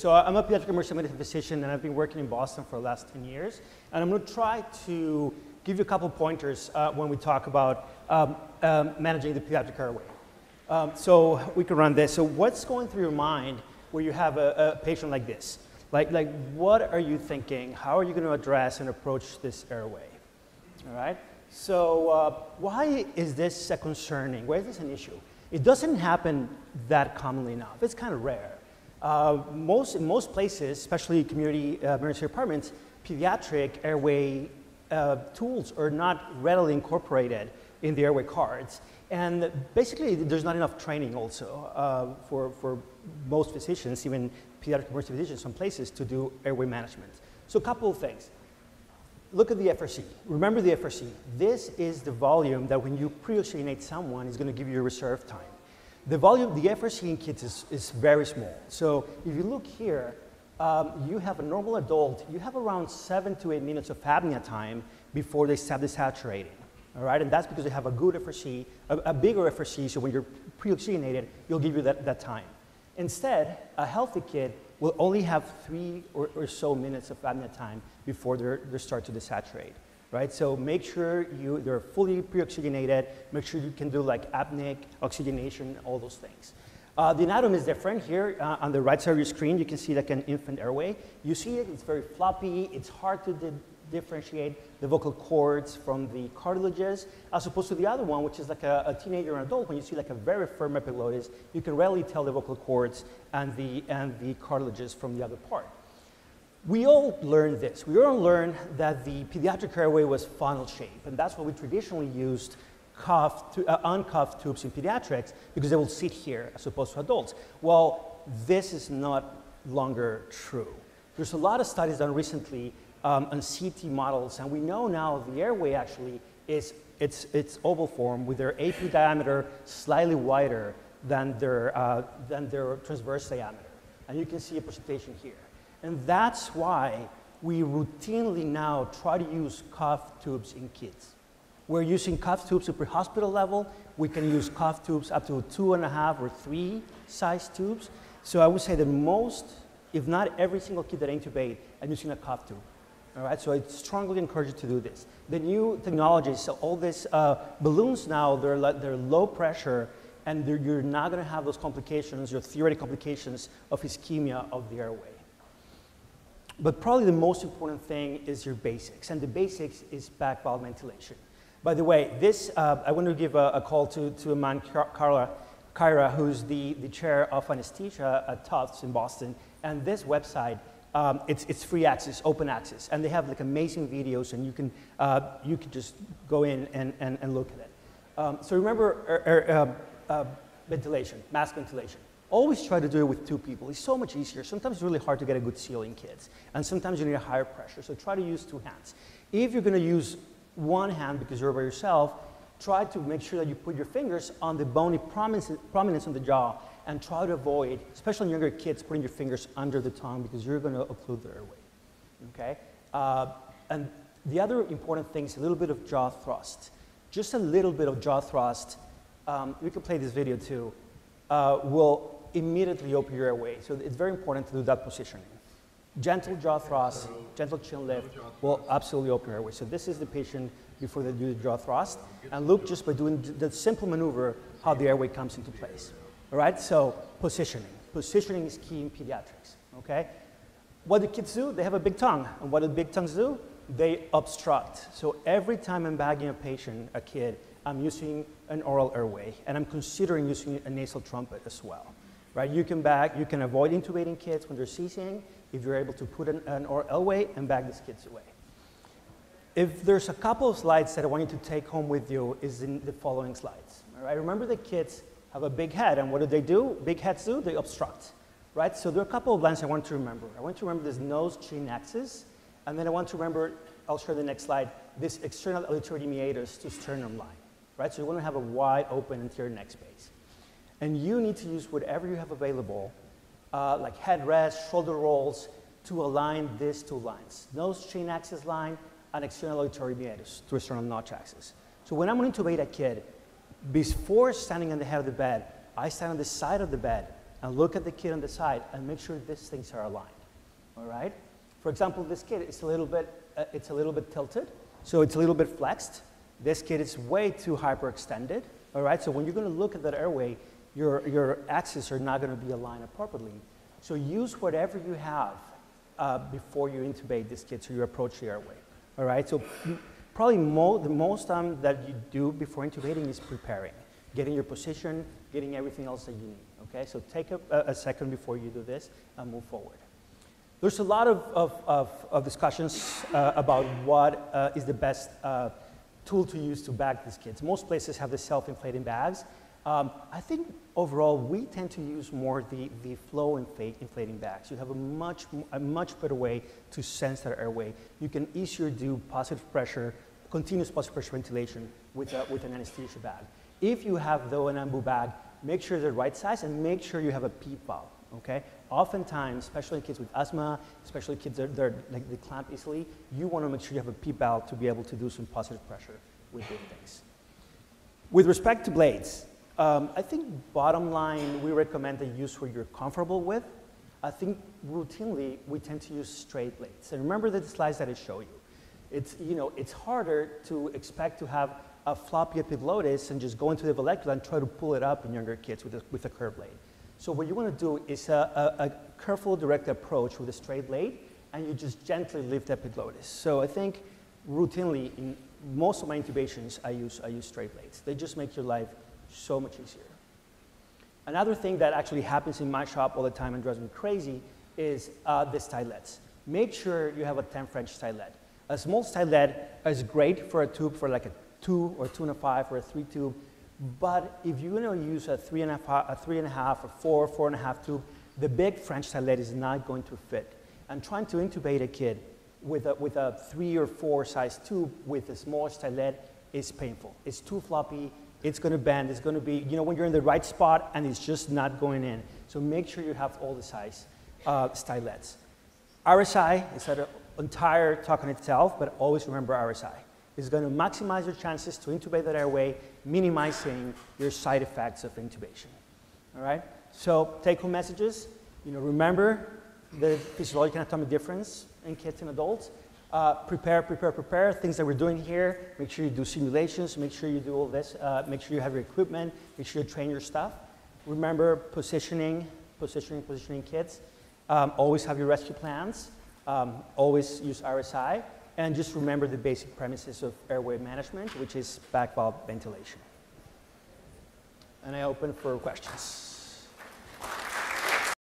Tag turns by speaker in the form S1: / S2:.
S1: So I'm a pediatric emergency medicine physician, and I've been working in Boston for the last 10 years. And I'm going to try to give you a couple pointers uh, when we talk about um, um, managing the pediatric airway. Um, so we can run this. So what's going through your mind where you have a, a patient like this? Like, like, what are you thinking? How are you going to address and approach this airway? All right. So uh, why is this concerning? Why is this an issue? It doesn't happen that commonly enough. It's kind of rare. Uh, most, in most places, especially community uh, emergency departments, pediatric airway uh, tools are not readily incorporated in the airway cards. And basically, there's not enough training also uh, for, for most physicians, even pediatric emergency physicians, some places, to do airway management. So a couple of things. Look at the FRC. Remember the FRC. This is the volume that when you pre-oxygenate someone is going to give you reserve time. The volume, the FRC in kids is, is very small. So if you look here, um, you have a normal adult, you have around seven to eight minutes of apnea time before they start desaturating. All right, and that's because they have a good FRC, a, a bigger FRC, so when you're pre-oxygenated, you'll give you that, that time. Instead, a healthy kid will only have three or, or so minutes of apnea time before they start to desaturate right? So make sure you, they're fully pre-oxygenated, make sure you can do like apneic oxygenation, all those things. Uh, the anatomy is different. Here uh, on the right side of your screen, you can see like an infant airway. You see it, it's very floppy, it's hard to di differentiate the vocal cords from the cartilages, as opposed to the other one, which is like a, a teenager and adult. When you see like a very firm epiglottis, you can rarely tell the vocal cords and the, and the cartilages from the other part. We all learned this. We all learned that the pediatric airway was funnel shaped, and that's why we traditionally used uh, uncuffed tubes in pediatrics because they will sit here as opposed to adults. Well, this is not longer true. There's a lot of studies done recently um, on CT models, and we know now the airway actually is it's, it's oval form with their AP diameter slightly wider than their, uh, than their transverse diameter. And you can see a presentation here. And that's why we routinely now try to use cuff tubes in kids. We're using cuff tubes at pre-hospital level. We can use cuff tubes up to two and a half or three size tubes. So I would say that most, if not every single kid that I intubate, I'm using a cuff tube. All right, so I strongly encourage you to do this. The new technologies, so all these uh, balloons now, they're, they're low pressure, and you're not going to have those complications, your theoretic complications of ischemia of the airway. But probably the most important thing is your basics, and the basics is bag valve ventilation. By the way, this, uh, I want to give a, a, call to, to Aman Khaira, Khaira, who's the, the chair of anesthesia at Tufts in Boston, and this website, um, it's, it's free access, open access, and they have like amazing videos, and you can, uh, you can just go in and, and, and look at it. Um, so remember er, er, uh, uh, ventilation, mask ventilation. Always try to do it with two people. It's so much easier. Sometimes it's really hard to get a good seal in kids, and sometimes you need a higher pressure, so try to use two hands. If you're going to use one hand because you're by yourself, try to make sure that you put your fingers on the bony prominence, on the jaw and try to avoid, especially in younger kids, putting your fingers under the tongue because you're going to occlude the airway. Okay? Uh, and the other important thing is a little bit of jaw thrust. Just a little bit of jaw thrust. Um, we can play this video too. Uh, will immediately open your airway. So it's very important to do that positioning. Gentle jaw thrust, gentle chin lift will absolutely open your airway. So this is the patient before they do the jaw thrust. And look just by doing the simple maneuver how the airway comes into place. All right, so positioning. Positioning is key in pediatrics, okay? What do kids do? They have a big tongue. And what do big tongues do? They obstruct. So every time I'm bagging a patient, a kid, I'm using an oral airway, and I'm considering using a nasal trumpet as well right? You can bag, you can avoid intubating kids when they're seizing if you're able to put an, an oral airway and bag these kids away. If there's a couple of slides that I want you to take home with you is in the following slides, all right? Remember the kids have a big head, and what do they do? Big heads do, they obstruct, right? So there are a couple of lines I want to remember. I want to remember this nose-chin axis, and then I want to remember, I'll show the next slide, this external auditory meatus to sternum line, right? So you want to have a wide open anterior neck space. And you need to use whatever you have available, uh, like headrests, shoulder rolls, to align these two lines. Nose chin axis line and external auditory meatus to external notch axis. So when I'm going to intubate a kid, before standing on the head of the bed, I stand on the side of the bed and look at the kid on the side and make sure these things are aligned. All right? For example, this kid is a little bit, uh, it's a little bit tilted, so it's a little bit flexed. This kid is way too hyperextended. All right? So when you're going to look at that airway, your, your axes are not going to be aligned appropriately. So use whatever you have uh, before you intubate this kid so you approach the airway. All right? So probably mo the most time that you do before intubating is preparing, getting your position, getting everything else that you need. Okay? So take a, a second before you do this and move forward. There's a lot of, of, of, of discussions uh, about what uh, is the best uh, tool to use to bag these kids. Most places have the self-inflating bags. Um, I think overall we tend to use more the, the flow inflating bags. You have a much, a much better way to sense that airway. You can easier do positive pressure, continuous positive pressure ventilation with, a, with an anesthesia bag. If you have though an ambu bag, make sure they're right size and make sure you have a PEEP valve, okay? Oftentimes, especially in kids with asthma, especially kids that, are, like, they clamp easily, you want to make sure you have a PEEP valve to be able to do some positive pressure with these things. With respect to blades, um, I think bottom line, we recommend the use where you're comfortable with. I think routinely we tend to use straight blades. And remember the slides that I showed you. It's, you know, it's harder to expect to have a floppy epiglottis and just go into the vallecula and try to pull it up in younger kids with a, with a curved blade. So what you want to do is a, a, a careful, direct approach with a straight blade, and you just gently lift the epiglottis. So I think routinely in most of my intubations, I use, I use straight blades. They just make your life so much easier. Another thing that actually happens in my shop all the time and drives me crazy is uh, the stylets. Make sure you have a 10 French stylet. A small stylet is great for a tube for like a two or two and a five or a three tube, but if you're gonna use a three and a half, a three and a half, a four, four and a half tube, the big French stylet is not going to fit. And trying to intubate a kid with a, with a three or four size tube with a small stylet is painful. It's too floppy, it's going to bend, it's going to be, you know, when you're in the right spot and it's just not going in. So make sure you have all the size uh, stylets. RSI is an entire talk on itself, but always remember RSI. It's going to maximize your chances to intubate that airway, minimizing your side effects of intubation. All right? So take home messages. You know, remember the physiologic anatomic difference in kids and adults. Uh, prepare, prepare, prepare, things that we're doing here. Make sure you do simulations, make sure you do all this, uh, make sure you have your equipment, make sure you train your stuff. Remember positioning, positioning, positioning kits. Um, always have your rescue plans. Um, always use RSI. And just remember the basic premises of airway management, which is bag valve ventilation. And I open for questions.